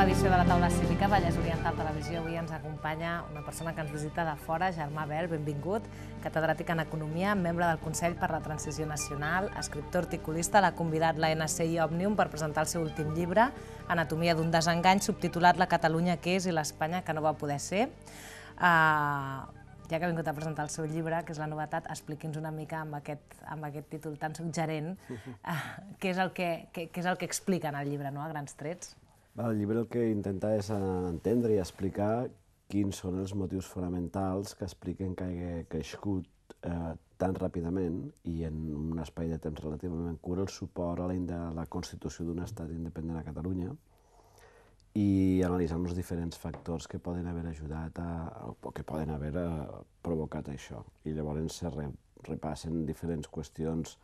nova edició de la Taula Cívica, Vallès Oriental Televisió. Avui ens acompanya una persona que ens visita de fora, Germà Bel, benvingut, catedràtic en Economia, membre del Consell per la Transició Nacional, escriptor articulista, l'ha convidat la NCI Òmnium per presentar el seu últim llibre, Anatomia d'un desengany, subtitulat La Catalunya que és i l'Espanya que no va poder ser. Uh, ja que ha vingut a presentar el seu llibre, que és la novetat, expliqui'ns una mica amb aquest, amb aquest títol tan suggerent uh, què, és el que, què, què és el que explica en el llibre, no? a grans trets. El llibre el que intenta és entendre i explicar quins són els motius fonamentals que expliquen que hagi crescut eh, tan ràpidament i en un espai de temps relativament curt el suport a la, a la constitució d'un estat independent a Catalunya i analitzar els diferents factors que poden haver ajudat a, o que poden haver eh, provocat això. I llavors se re, repassen diferents qüestions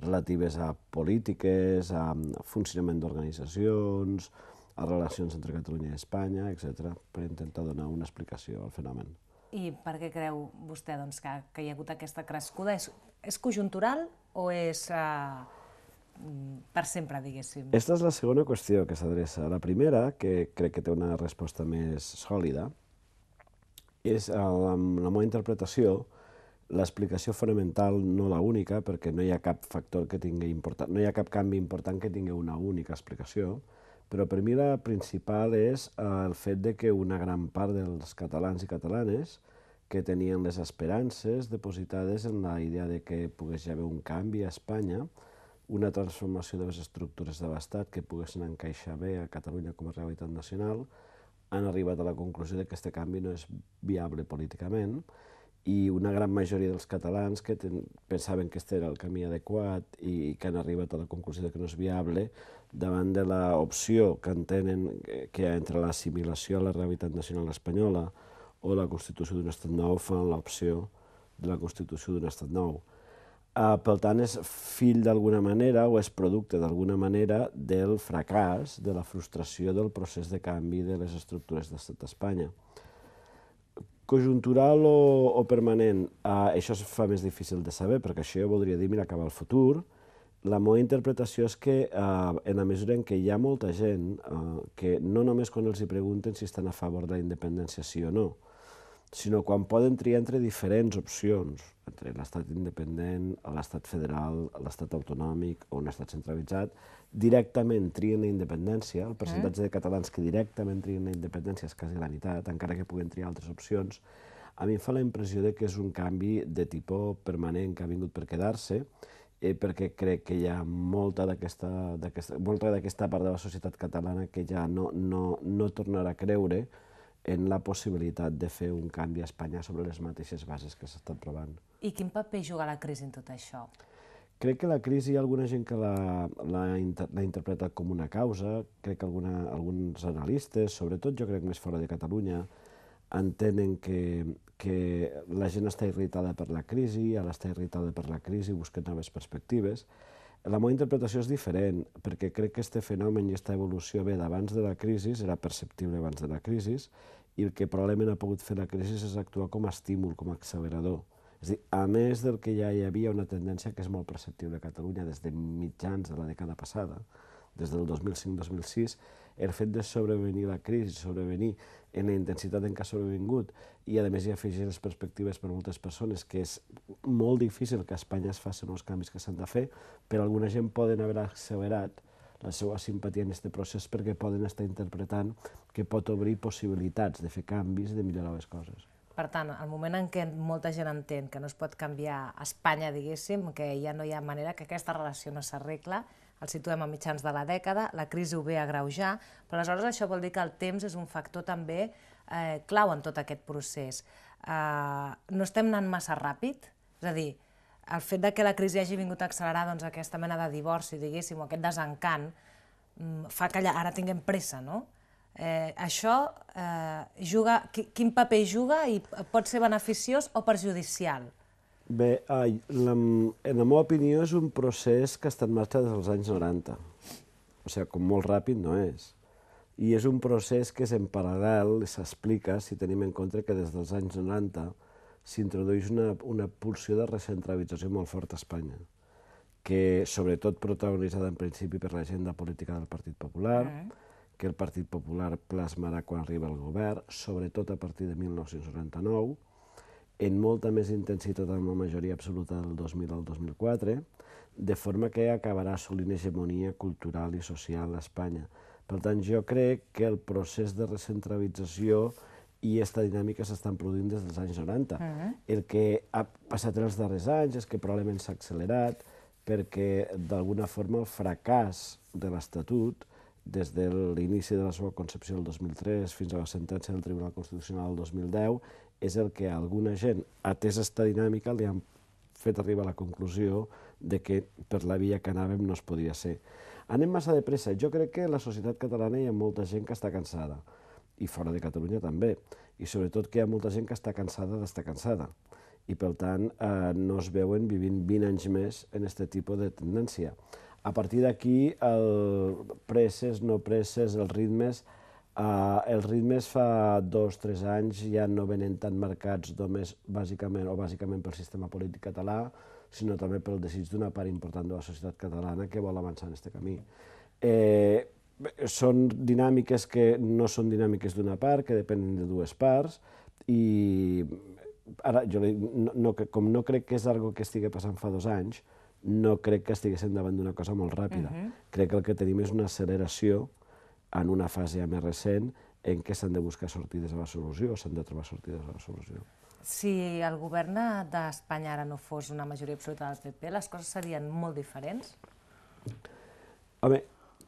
relatives a polítiques, a funcionament d'organitzacions, a relacions entre Catalunya i Espanya, etc., per intentar donar una explicació al fenomen. I per què creu vostè doncs, que, que hi ha hagut aquesta crescuda? És, és conjuntural o és uh, per sempre, diguéssim? Aquesta és la segona qüestió que s'adreça. La primera, que crec que té una resposta més sòlida, és, la, la meva interpretació, l'explicació fonamental, no la única, perquè no hi ha cap factor que tingui important, no hi ha cap canvi important que tingui una única explicació, però per mi la principal és eh, el fet de que una gran part dels catalans i catalanes que tenien les esperances depositades en la idea de que pogués haver un canvi a Espanya, una transformació de les estructures de l'Estat que poguessin encaixar bé a Catalunya com a realitat nacional, han arribat a la conclusió de que aquest canvi no és viable políticament i una gran majoria dels catalans que ten, pensaven que aquest era el camí adequat i que han arribat a la conclusió de que no és viable, davant de l'opció que entenen que hi ha entre l'assimilació a la realitat nacional espanyola o la constitució d'un estat nou, fan l'opció de la constitució d'un estat nou. Uh, per tant, és fill d'alguna manera o és producte d'alguna manera del fracàs, de la frustració del procés de canvi de les estructures d'estat d'Espanya. Conjuntural o, o permanent, uh, això es fa més difícil de saber, perquè això voldria dir mirar cap al futur. La meva interpretació és que, uh, en la mesura en què hi ha molta gent uh, que no només quan els hi pregunten si estan a favor de la independència sí o no, sinó quan poden triar entre diferents opcions, entre l'estat independent, l'estat federal, l'estat autonòmic o un estat centralitzat, directament trien la independència, el percentatge de catalans que directament trien la independència és quasi la meitat, encara que puguen triar altres opcions, a mi em fa la impressió de que és un canvi de tipus permanent que ha vingut per quedar-se, eh, perquè crec que hi ha molta d'aquesta part de la societat catalana que ja no, no, no tornarà a creure en la possibilitat de fer un canvi a Espanya sobre les mateixes bases que s'estan provant. I quin paper juga la crisi en tot això? Crec que la crisi hi ha alguna gent que l'ha inter, interpretat com una causa, crec que alguna, alguns analistes, sobretot jo crec més fora de Catalunya, entenen que, que la gent està irritada per la crisi, ara està irritada per la crisi, busquen noves perspectives. La meva interpretació és diferent, perquè crec que aquest fenomen i aquesta evolució ve d'abans de la crisi, era perceptible abans de la crisi, i el que probablement ha pogut fer la crisi és actuar com a estímul, com a accelerador. És a dir, a més del que ja hi havia una tendència que és molt perceptible a Catalunya des de mitjans de la dècada passada, des del 2005-2006, el fet de sobrevenir la crisi, sobrevenir en la intensitat en què ha sobrevingut, i a més hi afegir les perspectives per moltes persones, que és molt difícil que a Espanya es facin els canvis que s'han de fer, però alguna gent poden haver accelerat la seva simpatia en aquest procés perquè poden estar interpretant que pot obrir possibilitats de fer canvis, de millorar les coses. Per tant, el moment en què molta gent entén que no es pot canviar Espanya, diguéssim, que ja no hi ha manera que aquesta relació no s'arregla, el situem a mitjans de la dècada, la crisi ho ve a greujar, però aleshores això vol dir que el temps és un factor també eh, clau en tot aquest procés. Eh, no estem anant massa ràpid? És a dir, el fet de que la crisi hagi vingut a accelerar doncs, aquesta mena de divorci, diguéssim, o aquest desencant, mm, fa que ara tinguem pressa, no? Eh, això eh, juga, quin paper juga i pot ser beneficiós o perjudicial? Bé, ai, la, en la meva opinió és un procés que està en marxa des dels anys 90. O sigui, com molt ràpid no és. I és un procés que és en paral·lel, s'explica, si tenim en compte que des dels anys 90 s'introdueix una, una pulsió de recentralització molt forta a Espanya, que sobretot protagonitzada en principi per l'agenda política del Partit Popular, mm que el Partit Popular plasmarà quan arriba al govern, sobretot a partir de 1999, en molta més intensitat amb la majoria absoluta del 2000 al 2004, de forma que acabarà assolint hegemonia cultural i social a Espanya. Per tant, jo crec que el procés de recentralització i aquesta dinàmica s'estan produint des dels anys 90. Uh -huh. El que ha passat en els darrers anys és que probablement s'ha accelerat perquè, d'alguna forma, el fracàs de l'Estatut, des de l'inici de la seva concepció del 2003 fins a la sentència del Tribunal Constitucional del 2010, és el que alguna gent, atès aquesta dinàmica, li han fet arribar a la conclusió de que per la via que anàvem no es podia ser. Anem massa de pressa. Jo crec que a la societat catalana hi ha molta gent que està cansada, i fora de Catalunya també, i sobretot que hi ha molta gent que està cansada d'estar cansada, i per tant eh, no es veuen vivint 20 anys més en aquest tipus de tendència. A partir d'aquí, el presses, no presses, els ritmes, Uh, els ritmes fa dos tres anys ja no venen tan marcats només bàsicament o bàsicament pel sistema polític català, sinó també pel desig d'una part important de la societat catalana que vol avançar en aquest camí. Eh, són dinàmiques que no són dinàmiques d'una part, que depenen de dues parts, i ara, jo no, no, com no crec que és algo que estigui passant fa dos anys, no crec que estiguéssim davant d'una cosa molt ràpida. Uh -huh. Crec que el que tenim és una acceleració en una fase ja més recent en què s'han de buscar sortides a la solució, o s'han de trobar sortides a la solució. Si el govern d'Espanya ara no fos una majoria absoluta del PP, les coses serien molt diferents? Home,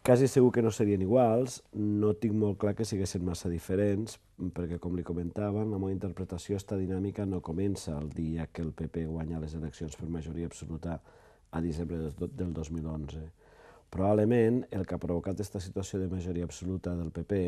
quasi segur que no serien iguals, no tinc molt clar que siguessin massa diferents, perquè, com li comentava, en la meva interpretació, esta dinàmica no comença el dia que el PP guanya les eleccions per majoria absoluta a desembre del 2011 Probablement el que ha provocat aquesta situació de majoria absoluta del PP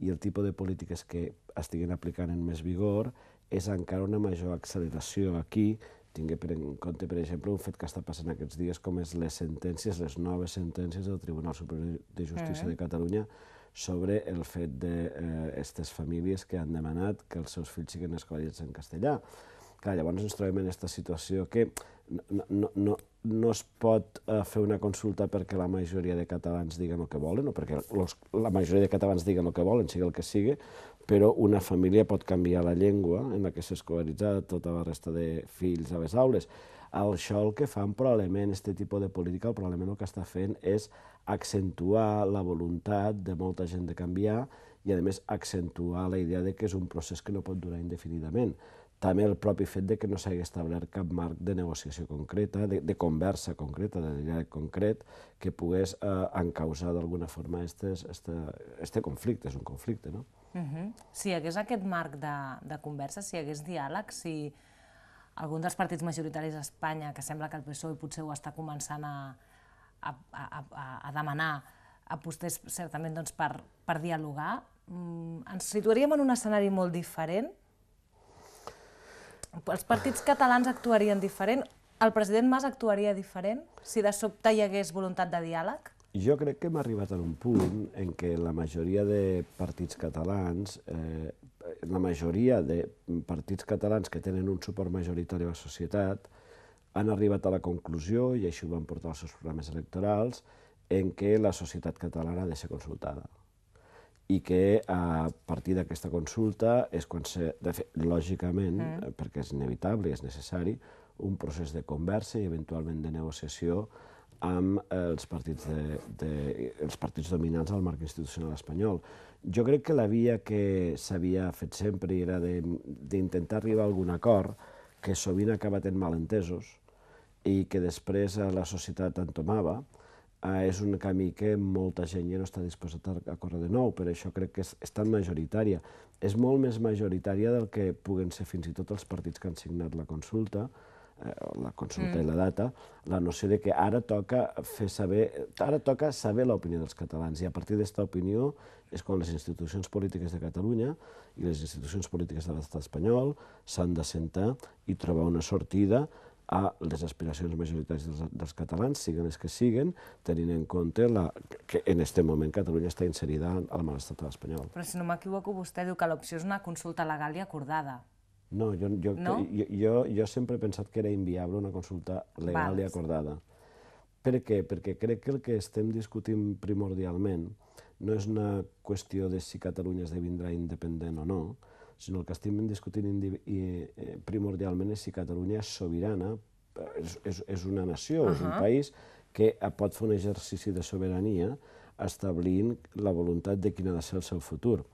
i el tipus de polítiques que estiguen aplicant en més vigor és encara una major acceleració aquí, tingué en compte, per exemple, un fet que està passant aquests dies, com és les sentències, les noves sentències del Tribunal Superior de Justícia de Catalunya sobre el fet d'aquestes eh, famílies que han demanat que els seus fills siguin escolaritzats en castellà. Clar, llavors ens trobem en aquesta situació que no, no, no, no es pot eh, fer una consulta perquè la majoria de catalans diguen el que volen, o perquè los, la majoria de catalans diguen el que volen, sigui el que sigui, però una família pot canviar la llengua en la que s'ha escolaritzat tota la resta de fills a les aules. Això el que fan probablement, aquest tipus de política, probablement el que està fent és accentuar la voluntat de molta gent de canviar i, a més, accentuar la idea de que és un procés que no pot durar indefinidament també el propi fet de que no s'hagi establert cap marc de negociació concreta, de, de conversa concreta, de diàleg concret, que pogués eh, encausar d'alguna forma este, este, este conflicte, és un conflicte, no? Uh -huh. Si hi hagués aquest marc de, de conversa, si hi hagués diàleg, si algun dels partits majoritaris a Espanya, que sembla que el PSOE potser ho està començant a, a, a, a, a demanar, apostés certament doncs, per, per dialogar, mm, ens situaríem en un escenari molt diferent els partits catalans actuarien diferent? El president Mas actuaria diferent si de sobte hi hagués voluntat de diàleg? Jo crec que hem arribat a un punt en què la majoria de partits catalans, eh, la majoria de partits catalans que tenen un suport majoritari a la societat, han arribat a la conclusió, i així ho van portar als seus programes electorals, en què la societat catalana ha de ser consultada i que a partir d'aquesta consulta és quan se, de fet, lògicament, mm. perquè és inevitable i és necessari, un procés de conversa i eventualment de negociació amb els partits, de, de, els partits dominants al marc institucional espanyol. Jo crec que la via que s'havia fet sempre era d'intentar arribar a algun acord que sovint ha acabat en malentesos i que després la societat entomava, eh, és un camí que molta gent ja no està disposada a córrer de nou, per això crec que és, és tan majoritària. És molt més majoritària del que puguen ser fins i tot els partits que han signat la consulta, eh, la consulta mm. i la data, la noció de que ara toca fer saber, ara toca saber l'opinió dels catalans i a partir d'esta opinió és quan les institucions polítiques de Catalunya i les institucions polítiques de l'estat espanyol s'han de sentar i trobar una sortida a les aspiracions majoritàries dels, dels catalans, siguin les que siguin, tenint en compte la, que en aquest moment Catalunya està inserida al malestat espanyol. Però si no m'equivoco, vostè diu que l'opció és una consulta legal i acordada. No, jo, jo, no? jo, jo, jo sempre he pensat que era inviable una consulta legal Val. i acordada. Per què? Perquè crec que el que estem discutint primordialment no és una qüestió de si Catalunya esdevindrà independent o no, sinó el que estem discutint eh, primordialment és si Catalunya és sobirana, és, és, és una nació, uh -huh. és un país que pot fer un exercici de sobirania establint la voluntat de quin ha de ser el seu futur.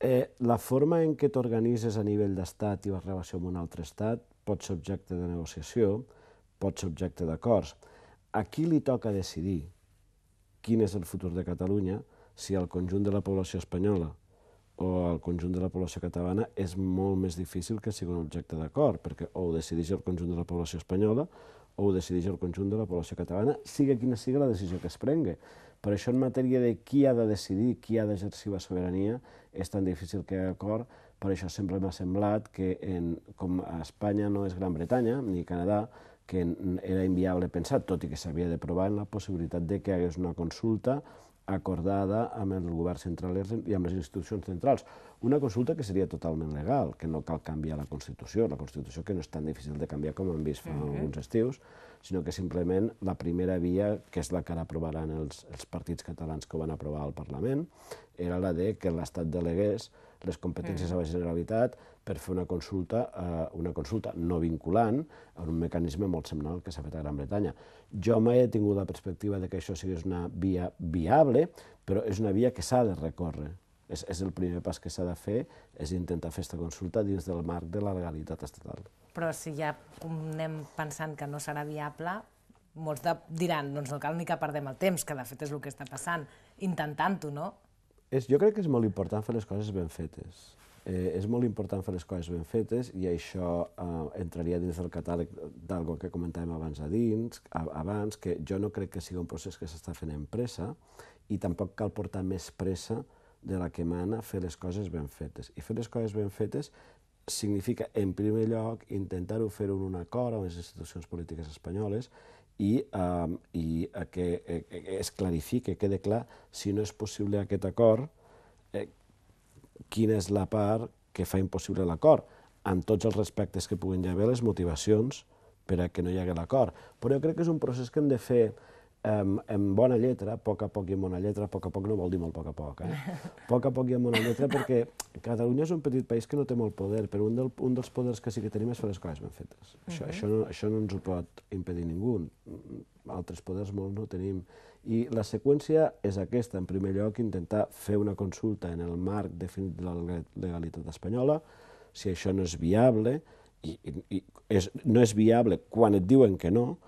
Eh, la forma en què t'organitzes a nivell d'estat i la relació amb un altre estat pot ser objecte de negociació, pot ser objecte d'acords. A qui li toca decidir quin és el futur de Catalunya si el conjunt de la població espanyola o el conjunt de la població catalana és molt més difícil que sigui un objecte d'acord, perquè o ho decideix el conjunt de la població espanyola o ho decideix el conjunt de la població catalana, siga quina sigui la decisió que es prengui. Per això, en matèria de qui ha de decidir, qui ha d'exercir la sobirania, és tan difícil que hi hagi acord, per això sempre m'ha semblat que, en, com a Espanya no és Gran Bretanya ni Canadà, que era inviable pensar, tot i que s'havia de provar en la possibilitat de que hi hagués una consulta acordada amb el govern central i amb les institucions centrals. Una consulta que seria totalment legal, que no cal canviar la Constitució, la Constitució que no és tan difícil de canviar com hem vist fa uh -huh. alguns estius, sinó que simplement la primera via, que és la que ara aprovaran els, els partits catalans que ho van aprovar al Parlament, era la de que l'Estat delegués les competències mm. a la Generalitat per fer una consulta, eh, una consulta no vinculant en un mecanisme molt semblant al que s'ha fet a Gran Bretanya. Jo mai he tingut la perspectiva de que això sigui una via viable, però és una via que s'ha de recórrer. És, és el primer pas que s'ha de fer, és intentar fer aquesta consulta dins del marc de la legalitat estatal. Però si ja anem pensant que no serà viable, molts de, diran, doncs no cal ni que perdem el temps, que de fet és el que està passant, intentant-ho, no? És, jo crec que és molt important fer les coses ben fetes. Eh, és molt important fer les coses ben fetes i això eh, entraria dins del catàleg d'algo que comentàvem abans a dins, a, abans, que jo no crec que sigui un procés que s'està fent en pressa i tampoc cal portar més pressa de la que mana fer les coses ben fetes. I fer les coses ben fetes significa, en primer lloc, intentar-ho fer en un acord amb les institucions polítiques espanyoles i, eh, i que eh, es clarifique, quede clar, si no és possible aquest acord, eh, quina és la part que fa impossible l'acord, amb tots els respectes que puguin haver les motivacions per a que no hi hagi l'acord. Però jo crec que és un procés que hem de fer en, en bona lletra, a poc a poc i en bona lletra, a poc a poc no vol dir molt a poc a poc, eh? a poc a poc i en bona lletra, perquè Catalunya és un petit país que no té molt poder, però un, del, un dels poders que sí que tenim és fer les coses ben fetes. Uh -huh. això, això, no, això no ens ho pot impedir ningú. Altres poders molts no tenim. I la seqüència és aquesta. En primer lloc, intentar fer una consulta en el marc definit de la legalitat espanyola. Si això no és viable, i, i, és, no és viable quan et diuen que no,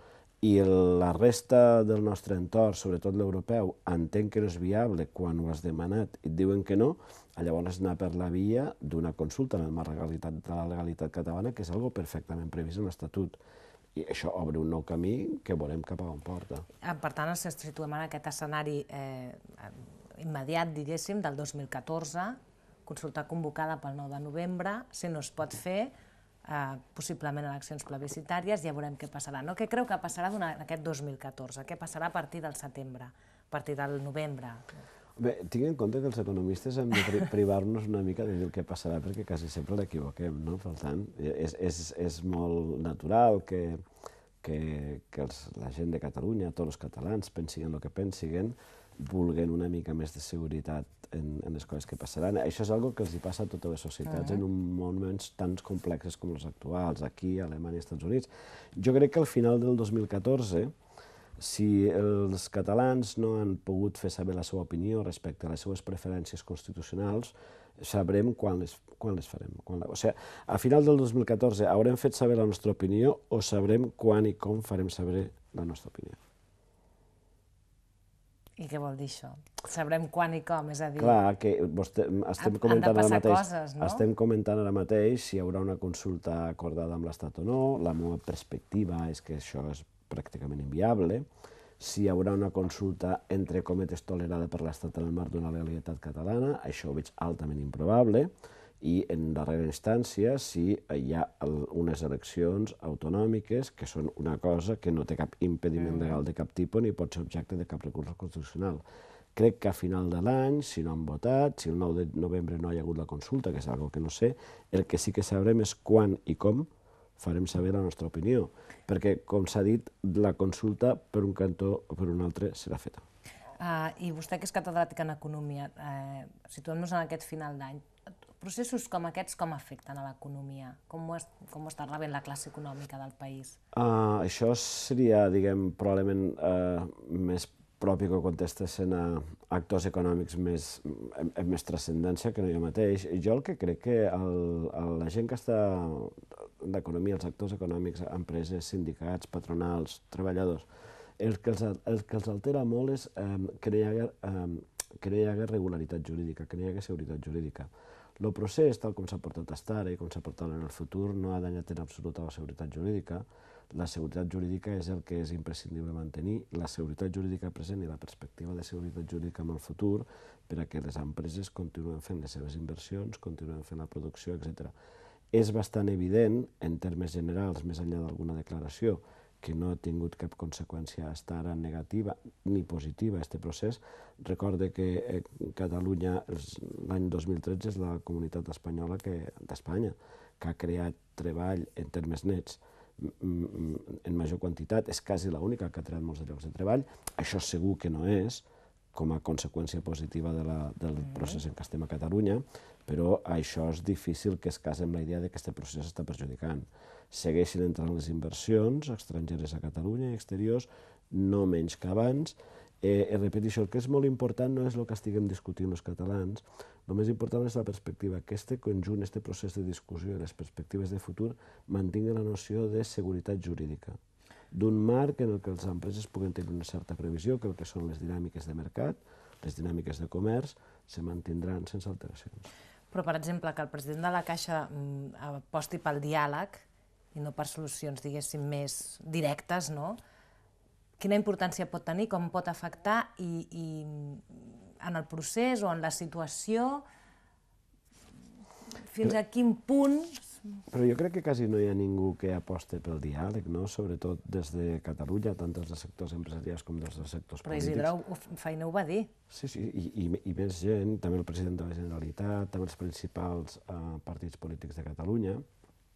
i la resta del nostre entorn, sobretot l'europeu, entén que no és viable quan ho has demanat i et diuen que no, llavors anar per la via d'una consulta en el marc de la legalitat catalana, que és algo perfectament previst en l'Estatut. I això obre un nou camí que veurem cap a on porta. Ah, per tant, ens situem en aquest escenari eh, immediat, diguéssim, del 2014, consulta convocada pel 9 de novembre, si no es pot fer, eh, possiblement eleccions plebiscitàries, ja veurem què passarà. No? Què creu que passarà durant aquest 2014? Què passarà a partir del setembre, a partir del novembre? Bé, tinc en compte que els economistes hem de privar-nos una mica de dir el que passarà perquè quasi sempre l'equivoquem, no? Per tant, és, és, és molt natural que, que, que els, la gent de Catalunya, tots els catalans, pensin el que pensin, vulguen una mica més de seguretat en, en les coses que passaran. Això és algo que els hi passa a totes les societats en un moments tan complexes com els actuals, aquí, a Alemanya i Estats Units. Jo crec que al final del 2014, si els catalans no han pogut fer saber la seva opinió respecte a les seues preferències constitucionals, sabrem quan les, quan les farem. Quan la, o sigui, a final del 2014 haurem fet saber la nostra opinió o sabrem quan i com farem saber la nostra opinió. I què vol dir això? Sabrem quan i com, és a dir... Clar, que vostè, estem comentant ara mateix, coses, no? estem comentant ara mateix si hi haurà una consulta acordada amb l'Estat o no, la meva perspectiva és que això és pràcticament inviable, si hi haurà una consulta entre cometes tolerada per l'Estat en el marc d'una legalitat catalana, això ho veig altament improbable, i en darrera instància si hi ha unes eleccions autonòmiques que són una cosa que no té cap impediment mm. legal de cap tipus ni pot ser objecte de cap recurs constitucional. Crec que a final de l'any, si no han votat, si el 9 de novembre no hi ha hagut la consulta, que és una que no sé, el que sí que sabrem és quan i com farem saber la nostra opinió, perquè, com s'ha dit, la consulta per un cantó o per un altre serà feta. Uh, I vostè, que és catedràtic en Economia, uh, situem-nos en aquest final d'any, processos com aquests com afecten a l'economia? Com, ho es, com ho està rebent la classe econòmica del país? Uh, això seria, diguem, probablement uh, més propi que contestessin a actors econòmics més, amb més transcendència que no jo mateix. Jo el que crec que el, el, la gent que està d'economia, els actors econòmics, empreses, sindicats, patronals, treballadors, el que els, el que els altera molt és eh, que, hi hagués, eh, que hi hagués regularitat jurídica, que hi hagués seguretat jurídica. El procés, tal com s'ha portat fins ara i com s'ha portat en el futur, no ha danyat en absolut la seguretat jurídica. La seguretat jurídica és el que és imprescindible mantenir, la seguretat jurídica present i la perspectiva de seguretat jurídica en el futur per a que les empreses continuen fent les seves inversions, continuen fent la producció, etc. És bastant evident, en termes generals, més enllà d'alguna declaració, que no ha tingut cap conseqüència hasta ara negativa ni positiva aquest procés. Recorde que eh, Catalunya l'any 2013 és la comunitat espanyola que d'Espanya que ha creat treball en termes nets en major quantitat, és quasi l'única que ha creat molts de llocs de treball. Això segur que no és com a conseqüència positiva de la, del procés en què estem a Catalunya, però això és difícil que es casi amb la idea de que aquest procés està perjudicant segueixin entrant les inversions estrangeres a Catalunya i exteriors, no menys que abans. Eh, repeteixo, el que és molt important no és el que estiguem discutint els catalans, el més important és la perspectiva, que este conjunt, este procés de discussió i les perspectives de futur mantingui la noció de seguretat jurídica, d'un marc en el que les empreses puguen tenir una certa previsió, que el que són les dinàmiques de mercat, les dinàmiques de comerç, se mantindran sense alteracions. Però, per exemple, que el president de la Caixa mm, aposti pel diàleg, i no per solucions, diguéssim, més directes, no? Quina importància pot tenir, com pot afectar i, i en el procés o en la situació, fins a quin punt... Però jo crec que quasi no hi ha ningú que aposte pel diàleg, no? sobretot des de Catalunya, tant dels sectors empresarials com dels sectors Però polítics. Però Isidre Feina ho va dir. Sí, sí, i, i, i més gent, també el president de la Generalitat, també els principals eh, partits polítics de Catalunya,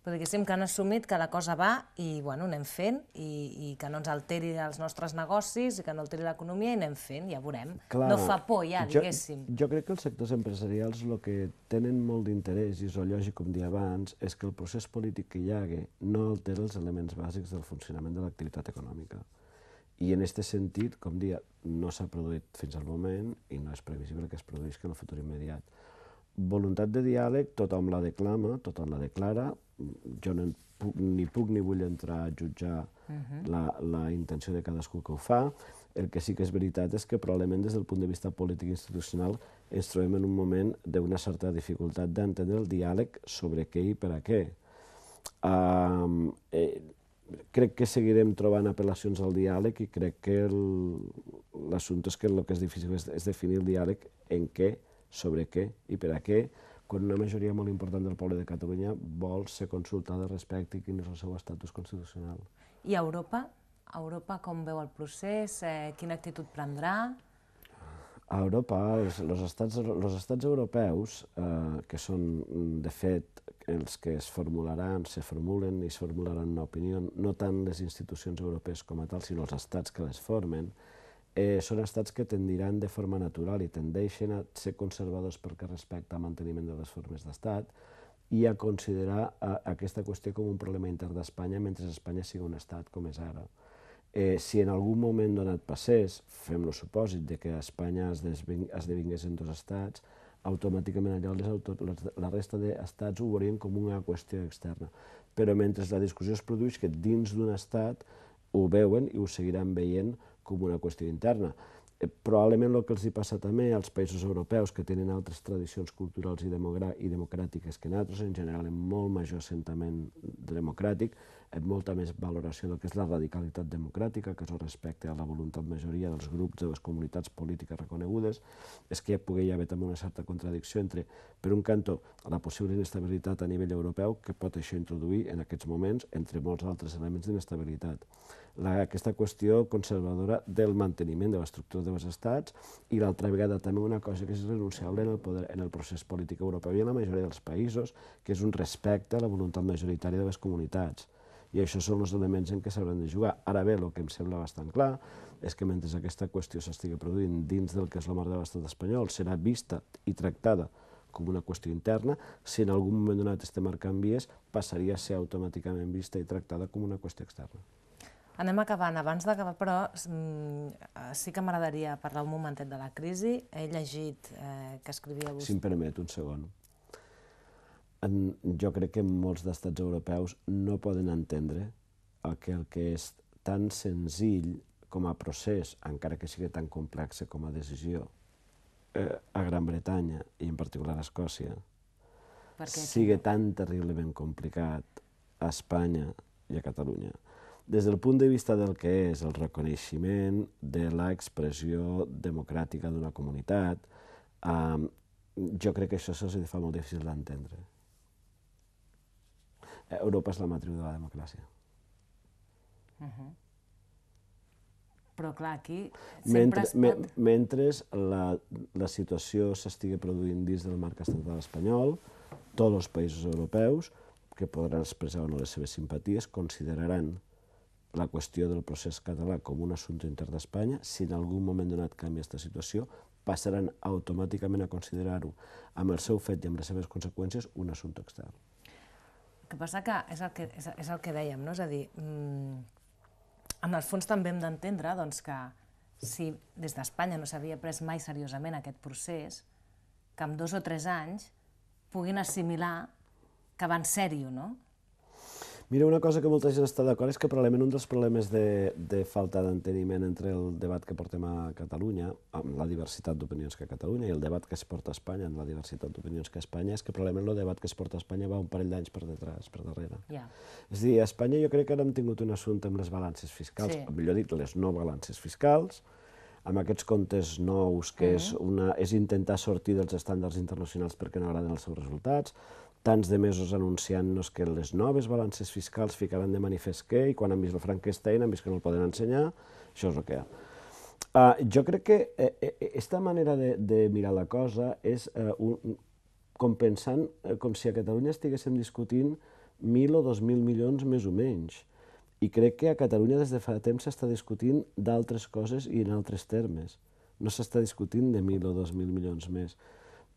però diguéssim que han assumit que la cosa va i bueno, anem fent i, i que no ens alteri els nostres negocis i que no alteri l'economia i anem fent, ja veurem. Clar, no fa por ja, diguéssim. Jo, jo crec que els sectors empresarials el que tenen molt d'interès, i és lògic com dir abans, és que el procés polític que hi hagi no altera els elements bàsics del funcionament de l'activitat econòmica. I en aquest sentit, com dia, no s'ha produït fins al moment i no és previsible que es produïsca en el futur immediat. Voluntat de diàleg, tothom la declama, tothom la declara, jo no puc, ni puc ni vull entrar a jutjar uh -huh. la, la intenció de cadascú que ho fa. El que sí que és veritat és que probablement des del punt de vista polític i institucional ens trobem en un moment d'una certa dificultat d'entendre el diàleg sobre què i per a què. Um, eh, crec que seguirem trobant apel·lacions al diàleg i crec que l'assumpte és que el que és difícil és, és definir el diàleg en què, sobre què i per a què, quan una majoria molt important del poble de Catalunya vol ser consultada respecte a quin és el seu estatus constitucional. I a Europa? A Europa com veu el procés? Eh, quina actitud prendrà? A Europa, els, els, estats, els estats europeus, eh, que són, de fet, els que es formularan, se formulen i es formularan una opinió, no tant les institucions europees com a tal, sinó els estats que les formen, eh, són estats que tendiran de forma natural i tendeixen a ser conservadors perquè respecte al manteniment de les formes d'estat i a considerar a, aquesta qüestió com un problema intern d'Espanya mentre Espanya sigui un estat com és ara. Eh, si en algun moment donat passés, fem el supòsit de que Espanya esdevingués en dos estats, automàticament allò les, auto, les, la resta d'estats ho veurien com una qüestió externa. Però mentre la discussió es produeix que dins d'un estat ho veuen i ho seguiran veient com una qüestió interna. Eh, probablement el que els hi passa també als països europeus que tenen altres tradicions culturals i, i democràtiques que nosaltres, en general, amb molt major assentament democràtic, amb molta més valoració del que és la radicalitat democràtica, que és el respecte a la voluntat majoria dels grups de les comunitats polítiques reconegudes, és que ja pugui haver també una certa contradicció entre, per un cantó, la possible inestabilitat a nivell europeu que pot això introduir en aquests moments, entre molts altres elements d'inestabilitat la, aquesta qüestió conservadora del manteniment de l'estructura dels estats i l'altra vegada també una cosa que és renunciable en el, poder, en el procés polític europeu i en la majoria dels països, que és un respecte a la voluntat majoritària de les comunitats. I això són els elements en què s'hauran de jugar. Ara bé, el que em sembla bastant clar és que mentre aquesta qüestió s'estigui produint dins del que és la mar de l'estat espanyol, serà vista i tractada com una qüestió interna, si en algun moment donat este mar canvies, passaria a ser automàticament vista i tractada com una qüestió externa. Anem acabant. Abans d'acabar, però, mm, sí que m'agradaria parlar un momentet de la crisi. He llegit eh, que escrivia vostè... Si em permet, un segon. En, jo crec que molts d'estats europeus no poden entendre el que, el que és tan senzill com a procés, encara que sigui tan complex com a decisió, eh, a Gran Bretanya i en particular a Escòcia, sigui tan terriblement complicat a Espanya i a Catalunya. Des del punt de vista del que és el reconeixement de l'expressió democràtica d'una comunitat, eh, jo crec que això se'ls fa molt difícil d'entendre. Europa és la matriu de la democràcia. Uh -huh. Però clar, aquí sempre mentre, es pot... Me, mentre la, la situació s'estigui produint dins del marc estatal espanyol, tots els països europeus que podran expressar o no les seves simpaties consideraran la qüestió del procés català com un assumpte intern d'Espanya, si en algun moment donat canvia aquesta situació, passaran automàticament a considerar-ho amb el seu fet i amb les seves conseqüències un assumpte extern. El que passa que és el que, és, és el que dèiem, no? és a dir, mmm, en el fons també hem d'entendre doncs, que si des d'Espanya no s'havia pres mai seriosament aquest procés, que en dos o tres anys puguin assimilar que van ser-hi, no? Mira, una cosa que molta gent està d'acord és que probablement un dels problemes de, de falta d'enteniment entre el debat que portem a Catalunya, amb la diversitat d'opinions que a Catalunya, i el debat que es porta a Espanya, amb la diversitat d'opinions que a Espanya, és que probablement el debat que es porta a Espanya va un parell d'anys per detrás, per darrere. Yeah. És a dir, a Espanya jo crec que ara hem tingut un assumpte amb les balances fiscals, sí. millor dit, les no balances fiscals, amb aquests comptes nous, que mm -hmm. és, una, és intentar sortir dels estàndards internacionals perquè no agraden els seus resultats, tants de mesos anunciant-nos que les noves balances fiscals ficaran de manifest què, i quan han vist el Frankenstein han vist que no el poden ensenyar, això és el que hi ha. Uh, jo crec que aquesta eh, manera de, de mirar la cosa és uh, un, com pensant uh, com si a Catalunya estiguéssim discutint mil o dos mil milions més o menys. I crec que a Catalunya des de fa temps s'està discutint d'altres coses i en altres termes. No s'està discutint de mil o dos mil milions més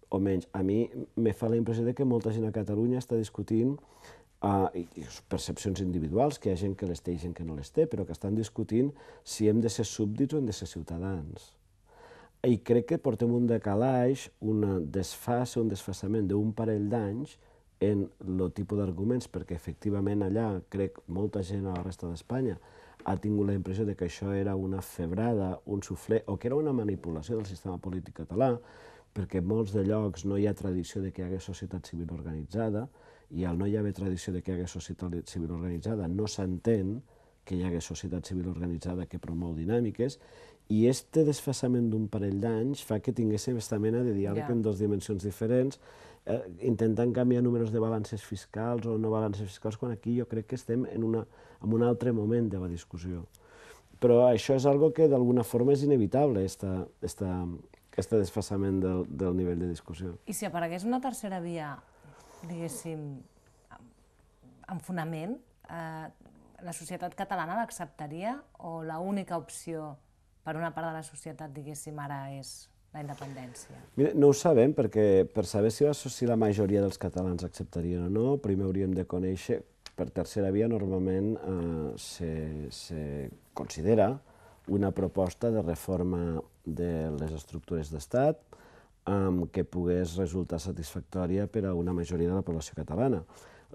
o menys. A mi me fa la impressió de que molta gent a Catalunya està discutint uh, i, i percepcions individuals, que hi ha gent que les té i gent que no les té, però que estan discutint si hem de ser súbdits o hem de ser ciutadans. I crec que portem un decalaix, un desfase, un desfasament d'un parell d'anys en el tipus d'arguments, perquè efectivament allà, crec, molta gent a la resta d'Espanya ha tingut la impressió de que això era una febrada, un suflé, o que era una manipulació del sistema polític català, perquè en molts de llocs no hi ha tradició de que hi hagués societat civil organitzada, i al no hi haver tradició de que hi hagués societat civil organitzada no s'entén que hi hagués societat civil organitzada que promou dinàmiques, i este desfasament d'un parell d'anys fa que tinguéssim aquesta mena de diàleg yeah. en dues dimensions diferents, eh, intentant canviar números de balances fiscals o no balances fiscals, quan aquí jo crec que estem en, una, en un altre moment de la discussió. Però això és algo que d'alguna forma és inevitable, esta, esta, aquest desfassament del, del nivell de discussió. I si aparegués una tercera via, diguéssim, amb fonament, eh, la societat catalana l'acceptaria o l'única opció per una part de la societat, diguéssim, ara és la independència? Mira, no ho sabem, perquè per saber si, si la majoria dels catalans acceptarien o no, primer hauríem de conèixer, per tercera via normalment eh, se, se considera una proposta de reforma de les estructures d'estat um, que pogués resultar satisfactòria per a una majoria de la població catalana.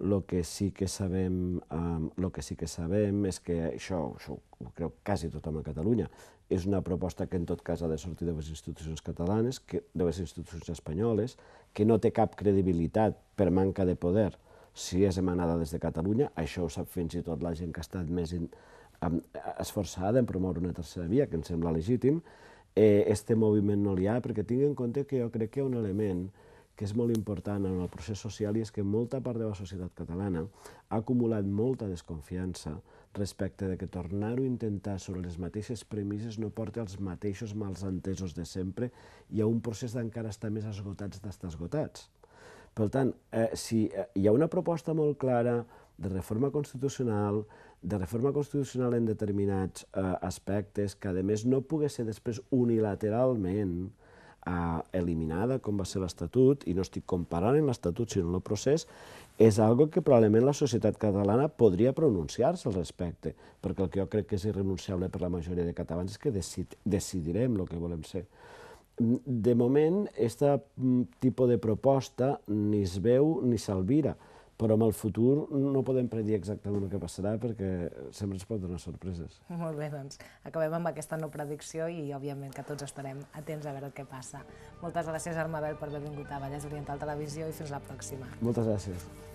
El que sí que sabem, um, lo que sí que sabem és que això, això ho creu quasi tothom a Catalunya, és una proposta que en tot cas ha de sortir de les institucions catalanes, que, de les institucions espanyoles, que no té cap credibilitat per manca de poder si és emanada des de Catalunya, això ho sap fins i tot la gent que ha estat més in, esforçada en promoure una tercera via, que em sembla legítim, eh, este moviment no l'hi ha, perquè tinc en compte que jo crec que hi ha un element que és molt important en el procés social i és que molta part de la societat catalana ha acumulat molta desconfiança respecte de que tornar-ho a intentar sobre les mateixes premisses no porta als mateixos mals entesos de sempre i a un procés d'encara estar més esgotats d'estar esgotats. Per tant, eh, si eh, hi ha una proposta molt clara de reforma constitucional, de reforma constitucional en determinats eh, aspectes, que a més no pogués ser després unilateralment eh, eliminada, com va ser l'Estatut, i no estic comparant en l'Estatut, sinó en el procés, és algo que probablement la societat catalana podria pronunciar-se al respecte, perquè el que jo crec que és irrenunciable per la majoria de catalans és que decid, decidirem el que volem ser. De moment, aquest tipus de proposta ni es veu ni s'alvira, però amb el futur no podem predir exactament el que passarà perquè sempre ens pot donar sorpreses. Molt bé, doncs acabem amb aquesta no predicció i òbviament que tots estarem atents a veure el que passa. Moltes gràcies, Armabel, per haver vingut a Vallès Oriental Televisió i fins la pròxima. Moltes gràcies.